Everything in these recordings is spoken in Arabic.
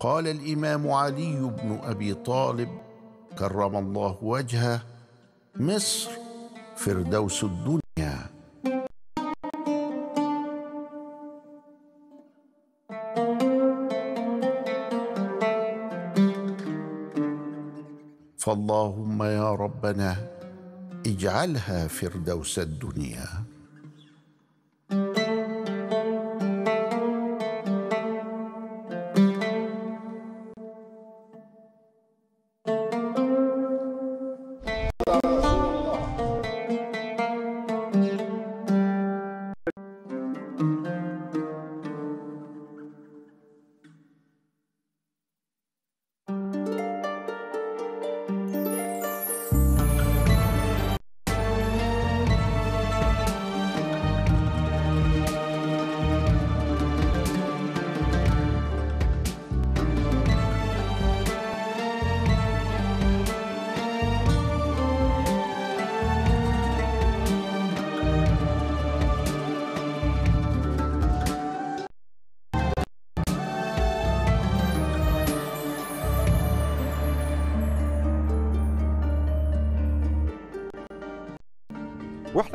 قال الإمام علي بن أبي طالب كرم الله وجهه مصر فردوس الدنيا. فاللهم يا ربنا اجعلها فردوس الدنيا.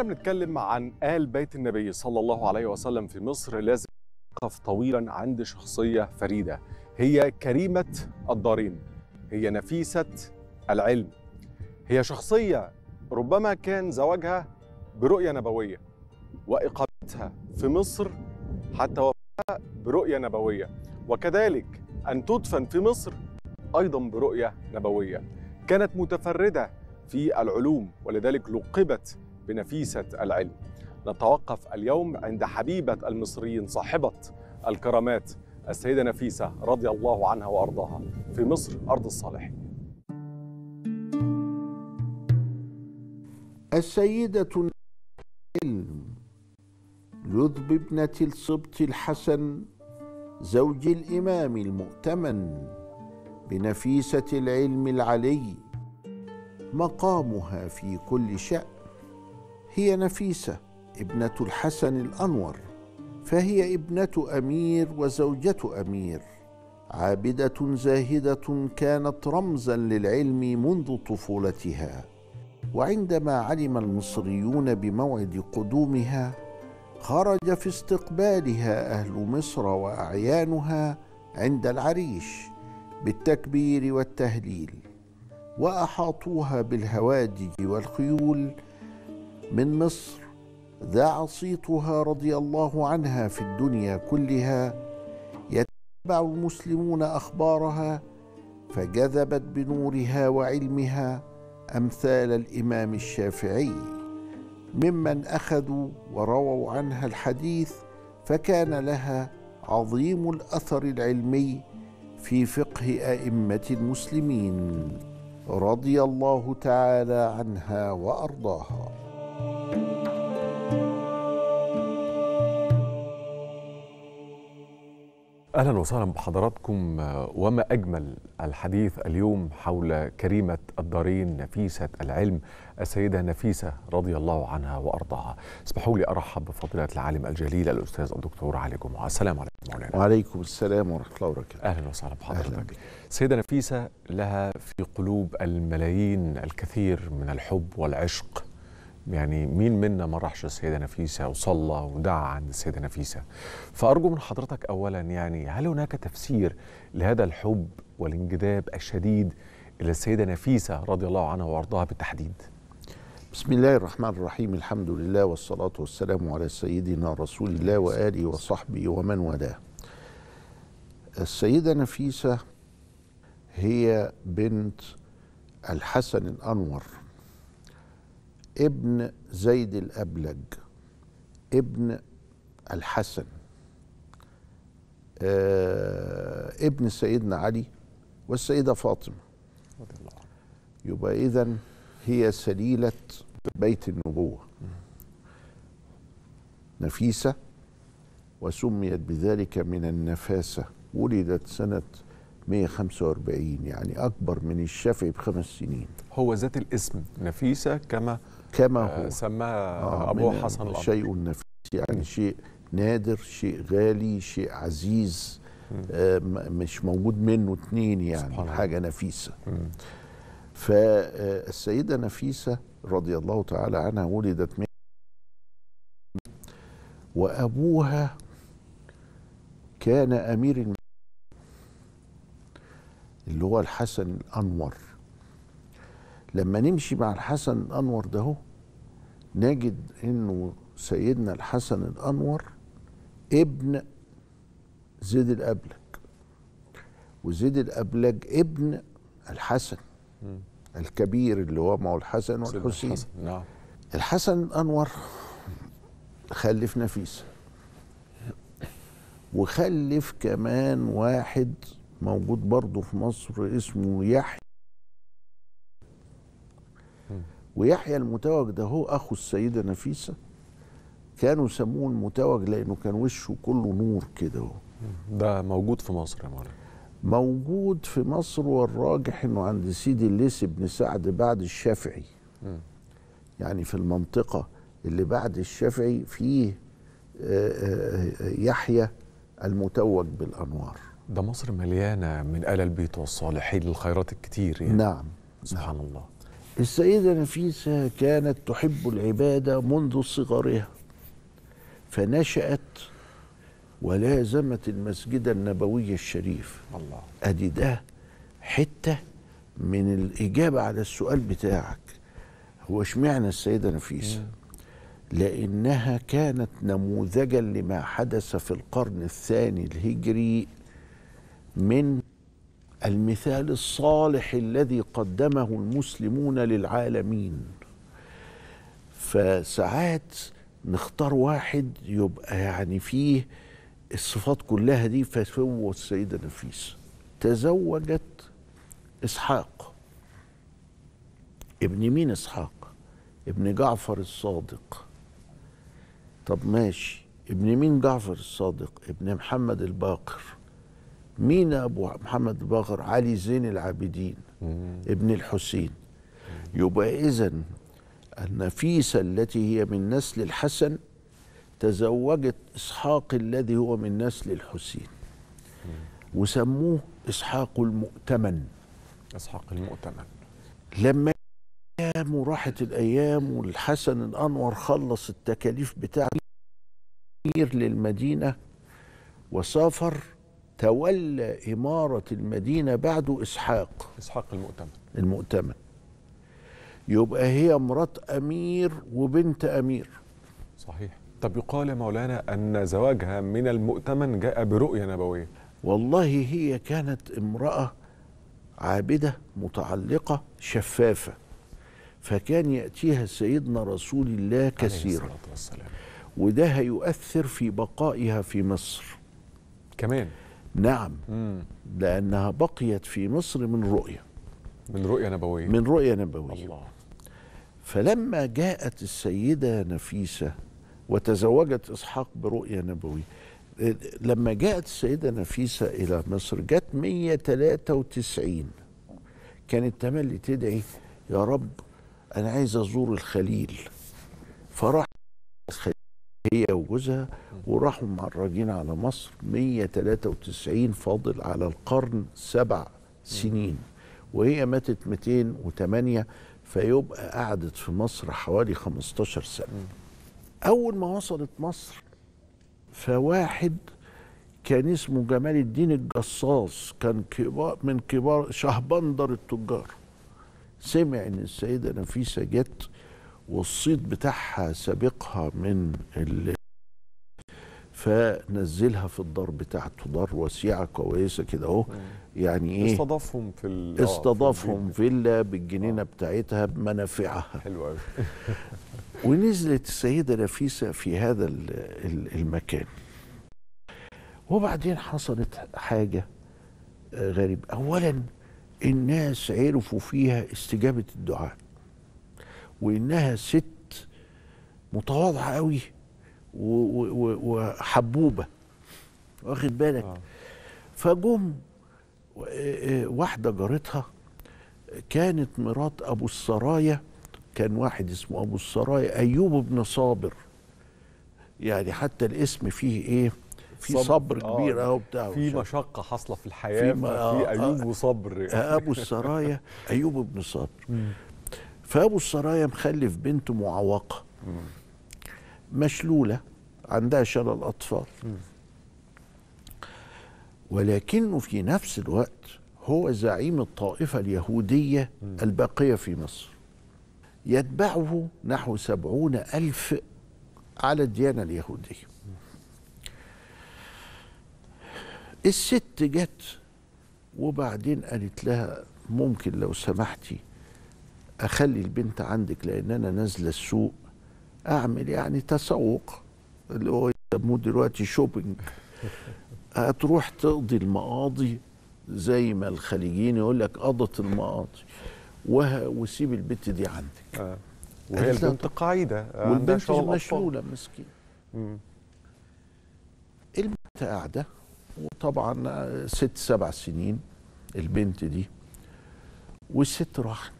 بنتكلم عن آل بيت النبي صلى الله عليه وسلم في مصر لازم نقف طويلا عند شخصية فريدة. هي كريمة الدارين. هي نفيسة العلم. هي شخصية ربما كان زواجها برؤية نبوية وإقامتها في مصر حتى وفاتها برؤية نبوية. وكذلك أن تدفن في مصر أيضا برؤية نبوية. كانت متفردة في العلوم ولذلك لقبت بنفيسة العلم. نتوقف اليوم عند حبيبة المصريين صاحبة الكرامات السيدة نفيسة رضي الله عنها وأرضاها في مصر أرض الصالحين. السيدة العلم لذب ابنة السبط الحسن زوج الإمام المؤتمن بنفيسة العلم العلي مقامها في كل شأن. هي نفيسة ابنة الحسن الأنور. فهي ابنة أمير وزوجة أمير. عابدة زاهدة كانت رمزا للعلم منذ طفولتها. وعندما علم المصريون بموعد قدومها خرج في استقبالها أهل مصر وأعيانها عند العريش بالتكبير والتهليل. وأحاطوها بالهوادج والخيول من مصر. ذاع صيتها رضي الله عنها في الدنيا كلها يتبع المسلمون أخبارها فجذبت بنورها وعلمها أمثال الإمام الشافعي. ممن أخذوا ورووا عنها الحديث فكان لها عظيم الأثر العلمي في فقه أئمة المسلمين. رضي الله تعالى عنها وأرضاها. أهلا وسهلا بحضراتكم وما أجمل الحديث اليوم حول كريمة الدارين نفيسة العلم السيدة نفيسة رضي الله عنها وأرضاها. اسمحوا لي أرحب بفضيلة العالم الجليل الأستاذ الدكتور علي جمعة. السلام عليكم مولانا. وعليكم السلام ورحمة الله وبركاته أهلا وسهلا بحضرتك. السيده نفيسة لها في قلوب الملايين الكثير من الحب والعشق. يعني مين منا ما راحش السيده نفيسة وصلى ودعا عند السيدة نفيسة. فأرجو من حضرتك اولا يعني هل هناك تفسير لهذا الحب والانجذاب الشديد إلى السيدة نفيسة رضي الله عنها وأرضاها بالتحديد؟ بسم الله الرحمن الرحيم الحمد لله والصلاة والسلام على سيدنا رسول الله وآله وصحبه ومن والاه. السيدة نفيسة هي بنت الحسن الأنور. ابن زيد الأبلج ابن الحسن آه ابن سيدنا علي والسيدة فاطمة. يبقى إذا هي سليلة بيت النبوة. نفيسة وسميت بذلك من النفاسة. ولدت سنة 145 يعني أكبر من الشافعي بخمس سنين. هو ذات الاسم نفيسة كما كما آه، هو. سماها آه، من حسن الأنور شيء نفيس يعني شيء نادر شيء غالي شيء عزيز آه، مش موجود منه اتنين سبحان يعني الله. حاجة نفيسة. مم. فالسيده نفيسة رضي الله تعالى عنها ولدت من وأبوها كان أمير الم- اللي هو الحسن الأنور. لما نمشي مع الحسن الأنور ده نجد إنه سيدنا الحسن الأنور ابن زيد الأبلج وزيد الأبلج ابن الحسن. الكبير اللي هو معه الحسن والحسين الحسن. نعم الحسن الأنور خلف نفيسه وخلف كمان واحد موجود برضه في مصر اسمه يحيى مم. ويحيى المتوج ده هو أخو السيدة نفيسة. كانوا يسموه المتوج لأنه كان وشه كله نور كده. ده موجود في مصر يا مولانا موجود في مصر والراجح إنه عند سيدي الليث بن سعد بعد الشافعي. يعني في المنطقة اللي بعد الشافعي فيه آه، آه، يحيى المتوج بالأنوار. ده مصر مليانة من آل البيت والصالحين للخيرات الكتير يعني. نعم. سبحان الله. السيدة نفيسة كانت تحب العبادة منذ صغرها فنشأت ولازمت المسجد النبوي الشريف. الله. ادي ده حتة من الإجابة على السؤال بتاعك. هو اشمعنى السيدة نفيسة؟ لأنها كانت نموذجا لما حدث في القرن الثاني الهجري من المثال الصالح الذي قدمه المسلمون للعالمين. فساعات نختار واحد يبقى يعني فيه الصفات كلها دي فهو السيدة نفيسة تزوجت إسحاق. ابن مين إسحاق؟ ابن جعفر الصادق. طب ماشي ابن مين جعفر الصادق؟ ابن محمد الباقر. مين أبو محمد الباقر علي زين العابدين. ابن الحسين. يبقى إذا النفيسة التي هي من نسل الحسن تزوجت إسحاق الذي هو من نسل الحسين. وسموه إسحاق المؤتمن. إسحاق المؤتمن. لما أيام وراحت الأيام والحسن الأنور خلص التكاليف بتاعه للمدينة وسافر تولى إمارة المدينة بعده إسحاق. إسحاق المؤتمن المؤتمن يبقى هي مرات أمير وبنت أمير. صحيح. طب يقال يا مولانا أن زواجها من المؤتمن جاء برؤية نبوية. والله هي كانت امرأة عابدة متعلقة شفافة. فكان يأتيها سيدنا رسول الله عليه كثيرا. وده هيؤثر في بقائها في مصر. كمان. نعم. مم. لأنها بقيت في مصر من رؤية. من رؤية نبوية. من رؤية نبوية. الله. فلما جاءت السيدة نفيسة وتزوجت إسحاق برؤية نبوية لما جاءت السيدة نفيسة إلى مصر جت 193 كانت تملي تدعي يا رب أنا عايز أزور الخليل. فراح الخليل هي وجوزها وراحوا معرجين على مصر 193 فاضل على القرن سبع سنين. وهي ماتت 208 فيبقى قعدت في مصر حوالي 15 سنة. أول ما وصلت مصر فواحد كان اسمه جمال الدين الجصاص كان كبار من كبار شهبندر التجار. سمع إن السيدة نفيسة جت والصيت بتاعها سابقها من ال... فنزلها في الدار بتاعته. دار وسيعه كويسة كده اهو. يعني إيه؟ استضافهم في ال- آه، في استضافهم البيت. فيلا بالجنينه بتاعتها بمنافعها. حلو قوي ونزلت السيدة نفيسة في هذا ال- ال- المكان. وبعدين حصلت حاجة آه، غريبة أولا الناس عرفوا فيها استجابة الدعاء. وإنها ست متواضعة قوي و- و- و- وحبوبة. واخد بالك؟ آه. فجم و- آه، واحدة جارتها كانت مرات أبو السرايا كان واحد اسمه أبو السرايا أيوب بن صابر. يعني حتى الاسم فيه إيه؟ في صبر. صبر آه. كبير اهو بتاع في مشقة حاصلة في الحياة في آه، أيوب وصبر أبو السرايا أيوب بن صبر فابو السرايا مخلف بنت معوقه مشلولة عندها شلل اطفال ولكنه في نفس الوقت هو زعيم الطائفة اليهودية الباقية في مصر. يتبعه نحو سبعون ألف على الديانة اليهودية. الست جت وبعدين قالت لها ممكن لو سمحتي أخلي البنت عندك لأن أنا نازله السوق. أعمل يعني تسوق. اللي هو يسموه دلوقتي شوبينج هتروح تقضي المقاضي زي ما الخليجيين يقول لك قضت المقاضي. وسيب البنت دي عندك. آه. وهي البنت قاعدة. عندها والبنت. مشلوله مسكين. مم. البنت قاعدة. وطبعا ست سبع سنين البنت دي. والست راحت.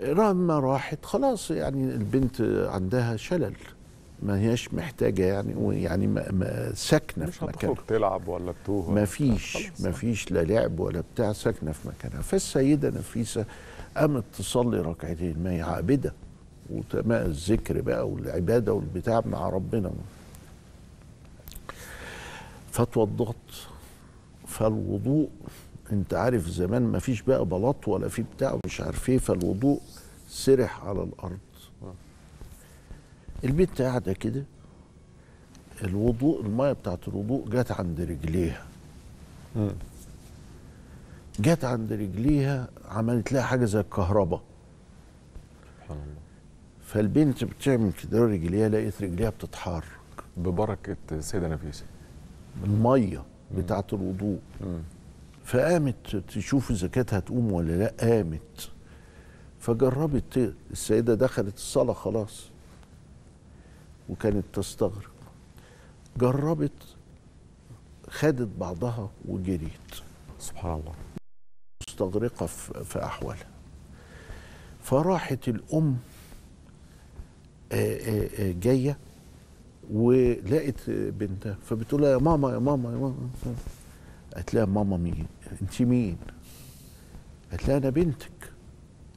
لما راحت خلاص يعني البنت عندها شلل ما هياش محتاجة يعني ويعني ما ما ساكنة مش في مكانها. هتخرج تلعب ولا تتوه ما فيش. ما فيش لا لعب ولا بتاع ساكنة في مكانها. فالسيدة نفيسة قامت تصلي ركعتين ما هي عابدة. وتمام الذكر بقى والعبادة والبتاع مع ربنا. فتوضأت فالوضوء انت عارف زمان ما فيش بقى بلاط ولا في بتاع مش عارف إيه فالوضوء سرح على الأرض. البنت قاعدة كده الوضوء المية بتاعت الوضوء جت عند رجليها. جت عند رجليها عملت لها حاجة زي الكهرباء. سبحان الله. فالبنت بتعمل كده رجليها لقيت رجليها بتتحرك. ببركة السيده نفيسه المية بتاعت الوضوء. مم. فقامت تشوف إذا كانت هتقوم ولا لأ قامت. فجربت السيدة دخلت الصلاة خلاص وكانت تستغرب جربت خدت بعضها وجريت. سبحان الله. مستغرقة في أحوالها. فراحت الأم جاية ولقت بنتها. فبتقول لها يا ماما يا ماما يا ماما. قالت لها ماما مين؟ انت مين؟ قالت لها أنا بنتك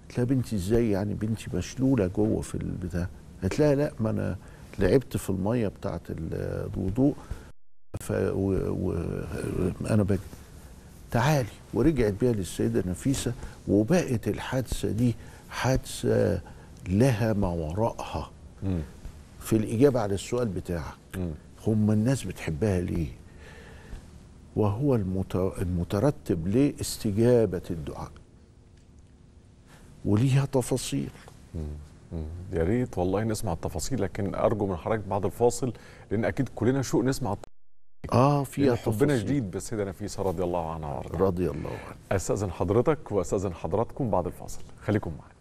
قالت لها بنتي إزاي يعني بنتي مشلولة جوه في البتاع قالت لها لا ما أنا لعبت في المية بتاعت ال- الوضوء ف و... و... أنا بجي تعالي ورجعت بيها للسيدة نفيسة وبقت الحادثة دي حادثة لها ما وراءها. في الإجابة على السؤال بتاعك. هم الناس بتحبها ليه وهو المت... المترتب لاستجابة الدعاء. وليها تفاصيل. يا ريت والله نسمع التفاصيل لكن أرجو من حضرتك بعد الفاصل لأن أكيد كلنا شوق نسمع التفاصيل آه فيها حبنا. شديد بالسيدة نفيسة رضي الله عنها وأرضاها. رضي الله عنه أستأذن حضرتك وأستأذن حضراتكم بعد الفاصل. خليكم معنا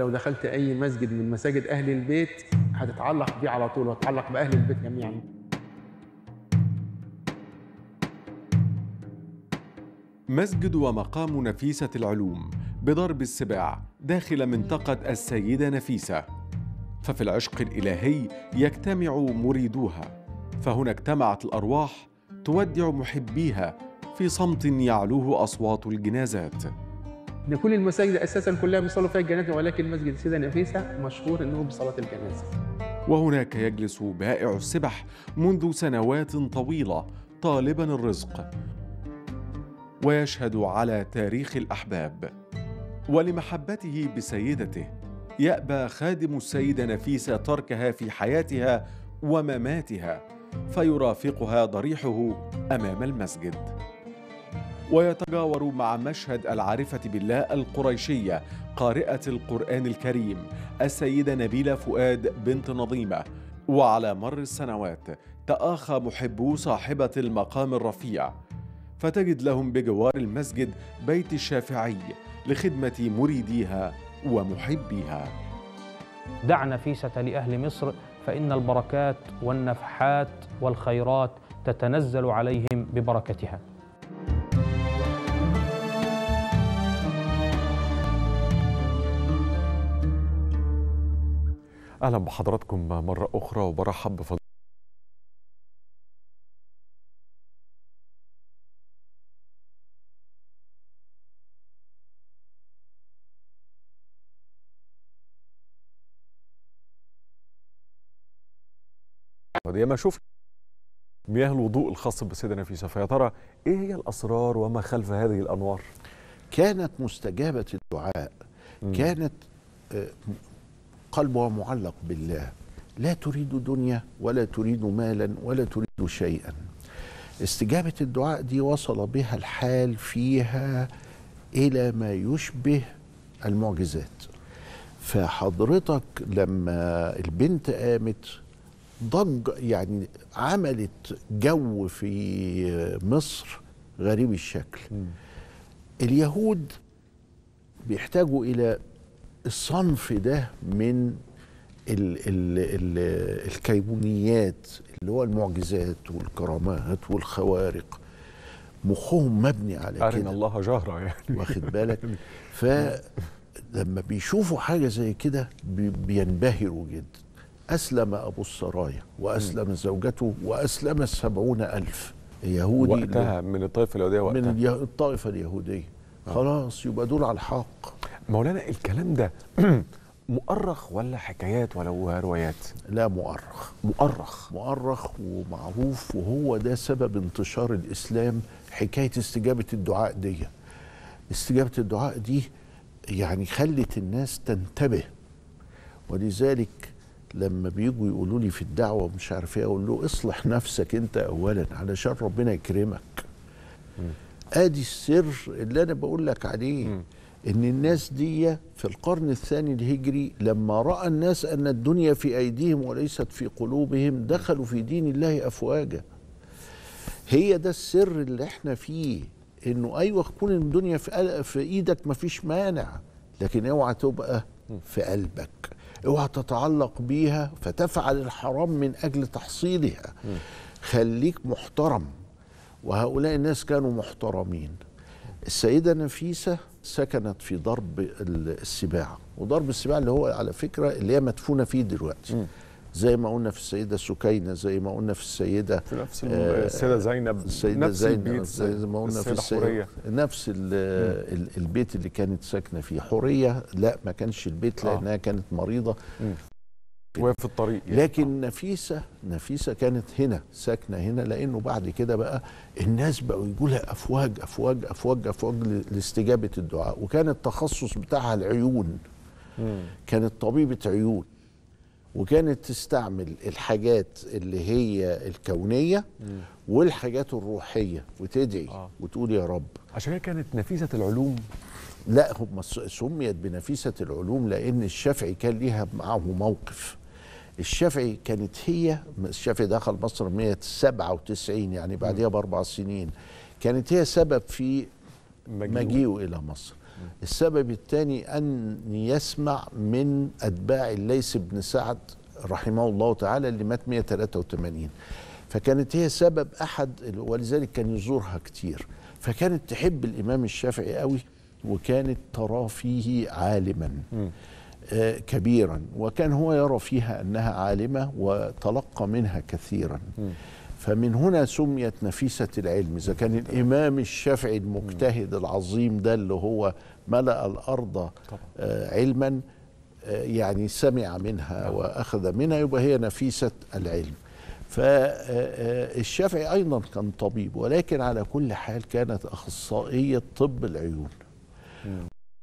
لو دخلت أي مسجد من مساجد أهل البيت هتتعلق بيه على طول وهتتعلق بأهل البيت جميعا. مسجد ومقام نفيسة العلوم بضرب السباع داخل منطقة السيدة نفيسة. ففي العشق الإلهي يجتمع مريدوها. فهنا اجتمعت الأرواح تودع محبيها في صمت يعلوه أصوات الجنازات. إن كل المساجد أساسا كلها بيصلوا فيها الجنازة ولكن مسجد السيدة نفيسة مشهور إنه بصلاة الجنازة. وهناك يجلس بائع السبح منذ سنوات طويلة طالبا الرزق ويشهد على تاريخ الأحباب. ولمحبته بسيدته يأبى خادم السيدة نفيسة تركها في حياتها ومماتها فيرافقها ضريحه أمام المسجد. ويتجاور مع مشهد العارفة بالله القريشية قارئة القرآن الكريم السيدة نبيلة فؤاد بنت نظيمة. وعلى مر السنوات تآخى محبو صاحبة المقام الرفيع. فتجد لهم بجوار المسجد بيت الشافعي لخدمة مريديها ومحبيها. دع نفيسة لأهل مصر فإن البركات والنفحات والخيرات تتنزل عليهم ببركتها. أهلا بحضراتكم مرة أخرى وبرحب بفضل ياما شفنا مياه الوضوء الخاصة بالسيدة نفيسة فيا ترى إيه هي الأسرار وما خلف هذه الأنوار؟ كانت مستجابة الدعاء مم. كانت آه، قلبها معلق بالله. لا تريد دنيا ولا تريد مالا ولا تريد شيئا. استجابة الدعاء دي وصل بها الحال فيها إلى ما يشبه المعجزات. فحضرتك لما البنت قامت ضج يعني عملت جو في مصر غريب الشكل. اليهود بيحتاجوا إلى الصنف ده من ال ال ال الكيمونيات اللي هو المعجزات والكرامات والخوارق. مخهم مبني على أرنا كده. الله جهرة يعني. واخد بالك؟ فلما بيشوفوا حاجة زي كده بي- بينبهروا جدا. أسلم أبو السرايا وأسلم زوجته وأسلم السبعون ألف. يهودي وقتها من الطائفة اليهودية من وقتها اليه- الطائفة اليهودية. خلاص يبقى دول على الحق. مولانا الكلام ده مؤرخ ولا حكايات ولا روايات؟ لا مؤرخ. مؤرخ. مؤرخ ومعروف وهو ده سبب انتشار الإسلام حكاية استجابة الدعاء دي. استجابة الدعاء دي يعني خلت الناس تنتبه. ولذلك لما بيجوا يقولوا لي في الدعوة ومش عارف إيه أقول له اصلح نفسك أنت اولا علشان ربنا يكرمك. آدي السر اللي أنا بقول لك عليه. مم. إن الناس دي في القرن الثاني الهجري لما رأى الناس أن الدنيا في أيديهم وليست في قلوبهم دخلوا في دين الله أفواجا. هي ده السر اللي إحنا فيه إنه أيوه تكون الدنيا في في إيدك مفيش مانع لكن أوعى تبقى في قلبك. أوعى تتعلق بيها فتفعل الحرام من أجل تحصيلها. خليك محترم. وهؤلاء الناس كانوا محترمين. السيدة نفيسة سكنت في ضرب ال- السباع وضرب السباع اللي هو على فكرة اللي هي مدفونة فيه دلوقتي. زي ما قلنا في السيدة سكينة زي ما قلنا في السيدة في نفس آه، السيدة زينب السيدة نفس زينب البيت زي ما قلنا في السيدة السيدة حورية. نفس ال ال البيت اللي كانت ساكنة فيه. حورية لا ما كانش البيت آه. لأنها كانت مريضة. وهي في الطريق يعني. لكن نفيسة نفيسة كانت هنا ساكنة هنا لأنه بعد كده بقى الناس بقوا يجوا لها أفواج أفواج أفواج أفواج ل- لاستجابة الدعاء. وكان التخصص بتاعها العيون. مم. كانت طبيبة عيون. وكانت تستعمل الحاجات اللي هي الكونية والحاجات الروحية. وتدعي آه. وتقول يا رب. عشان كانت نفيسة العلوم؟ لا هم سميت بنفيسة العلوم لأن الشافعي كان ليها معه موقف. الشافعي كانت هي الشافعي دخل مصر 197 يعني بعدها بأربع سنين. كانت هي سبب في مجيء. مجيئه إلى مصر. السبب الثاني أن يسمع من أتباع الليث بن سعد رحمه الله تعالى اللي مات 183 فكانت هي سبب أحد ولذلك كان يزورها كتير. فكانت تحب الإمام الشافعي قوي وكانت ترى فيه عالما. آه، كبيرا وكان هو يرى فيها أنها عالمة وتلقى منها كثيرا. فمن هنا سميت نفيسة العلم. إذا كان الإمام الشافعي المجتهد العظيم ده اللي هو ملأ الأرض آه، علما آه، يعني سمع منها وأخذ منها يبقى هي نفيسة العلم. فالشافعي أيضا كان طبيب ولكن على كل حال كانت أخصائية طب العيون.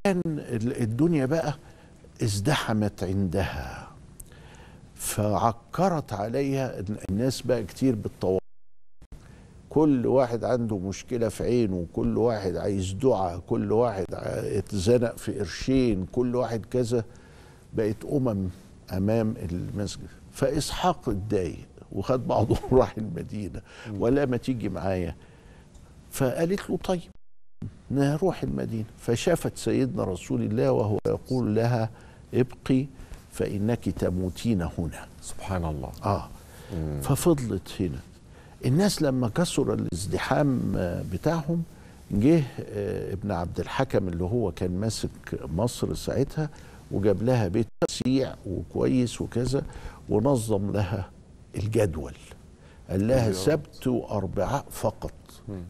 كان ال- الدنيا بقى ازدحمت عندها فعكرت عليها الناس بقى كتير بالطوارئ كل واحد عنده مشكلة في عينه كل واحد عايز دعاء كل واحد اتزنق في قرشين كل واحد كذا بقت أمم أمام المسجد. فإسحاق اتضايق وخد بعضه وراح المدينة. ولا ما تيجي معايا؟ فقالت له طيب نروح المدينة. فشافت سيدنا رسول الله وهو يقول لها ابقي فإنك تموتين هنا. سبحان الله. آه. ففضلت هنا. الناس لما كسر الازدحام آه، بتاعهم جه آه، ابن عبد الحكم اللي هو كان ماسك مصر ساعتها وجاب لها بيت وسيع وكويس وكذا ونظم لها الجدول. قال لها سبت واربعاء فقط.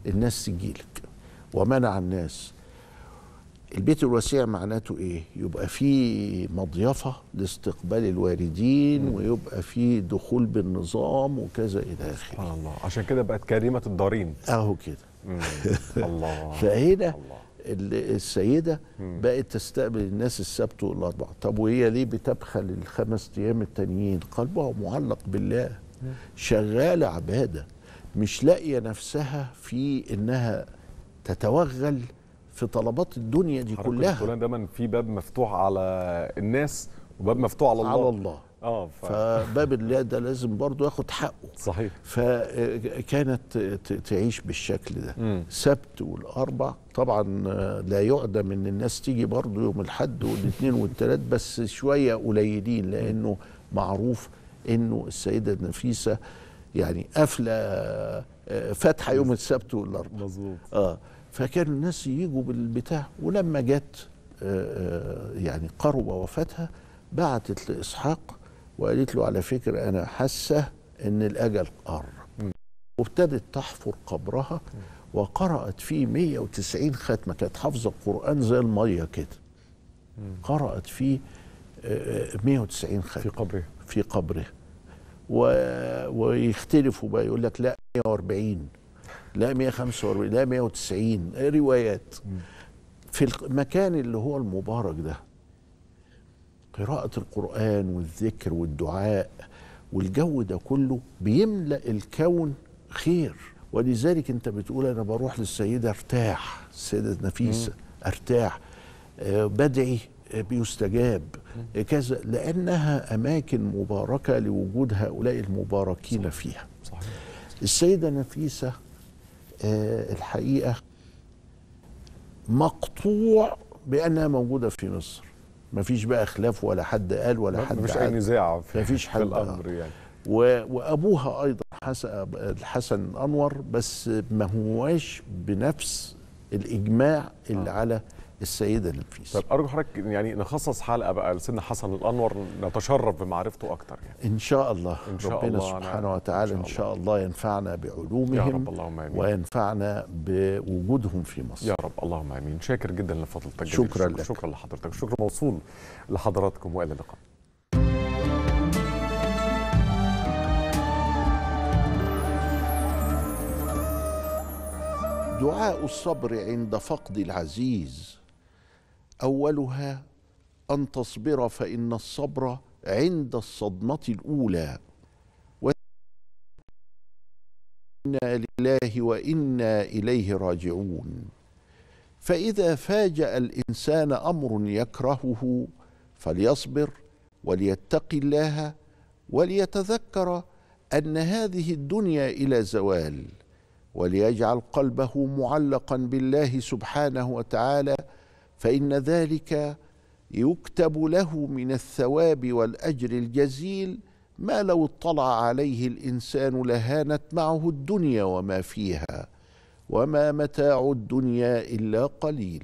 الناس تجيلك. ومنع الناس. البيت الوسيع معناته إيه؟ يبقى في مضيفه لاستقبال الواردين ويبقى في دخول بالنظام وكذا إلى آخره. سبحان الله. عشان كده بقت كريمة الدارين. أهو كده. الله. فهنا السيدة بقت تستقبل الناس السبت والاربعاء طب وهي ليه بتبخل الخمس أيام التانيين؟ قلبها معلق بالله. شغالة عبادة. مش لاقية نفسها في إنها تتوغل. في طلبات الدنيا دي كلها. دايما في باب مفتوح على الناس وباب مفتوح على الله. على الله. آه ف... فباب الله ده لازم برضه ياخد حقه. صحيح. فكانت تعيش بالشكل ده. مم. سبت والأربع طبعا لا يعدم إن الناس تيجي برضه يوم الأحد والاثنين والثلاث بس شوية قليلين لأنه معروف إنه السيدة نفيسة يعني قافلة آه، فاتحة يوم السبت والأربع. مظبوط. آه. فكانوا الناس يجوا بالبتاع. ولما جت آه، آه، يعني قرب وفاتها بعتت لإسحاق وقالت له على فكرة أنا حاسة إن الأجل قرب وابتدت تحفر قبرها وقرأت فيه 190 ختمة. كانت حافظة القرآن زي المية كده. قرأت فيه آه، آه، 190 ختمة. في قبره. في قبره. و... ويختلفوا بقى. يقول لك لا 140 لا 145 لا 190 روايات. في المكان اللي هو المبارك ده قراءة القرآن والذكر والدعاء والجو ده كله بيملأ الكون خير. ولذلك انت بتقول أنا بروح للسيدة ارتاح السيدة نفيسة ارتاح آه، بدعي آه، بيستجاب آه، كذا لأنها أماكن مباركة لوجود هؤلاء المباركين فيها. صحيح. السيدة نفيسة آه، الحقيقة مقطوع بأنها موجودة في مصر مفيش بقى خلاف ولا حد قال ولا حد مفيش أي. نزاع في, مفيش في حد الأمر يعني وأبوها أيضا حسن الحسن أنور بس ما هواش بنفس الإجماع اللي آه. على السيده نفيسه طب أرجو حضرتك يعني نخصص حلقة بقى لسيدنا حسن الأنور نتشرف بمعرفته أكتر يعني. إن شاء الله. إن شاء ربنا الله سبحانه وتعالى إن إن شاء الله. ينفعنا يا بعلومهم رب اللهم آمين. وينفعنا بوجودهم في مصر. يا رب اللهم آمين. شاكر جدا لفضلتك شكراً. لك. شكرا لحضرتك. شكرا موصول لحضراتكم وإلى اللقاء. دعاء الصبر عند فقد العزيز. أولها أن تصبر فإن الصبر عند الصدمة الأولى. وإنا لله وإنا إليه راجعون. فإذا فاجأ الإنسان أمر يكرهه فليصبر وليتقي الله وليتذكر أن هذه الدنيا إلى زوال وليجعل قلبه معلقا بالله سبحانه وتعالى فإن ذلك يكتب له من الثواب والأجر الجزيل ما لو اطلع عليه الإنسان لهانت معه الدنيا وما فيها وما متاع الدنيا إلا قليل.